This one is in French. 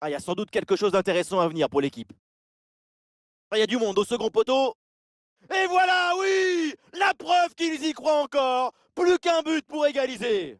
Ah, il y a sans doute quelque chose d'intéressant à venir pour l'équipe. Ah, il y a du monde au second poteau. Et voilà, oui La preuve qu'ils y croient encore Plus qu'un but pour égaliser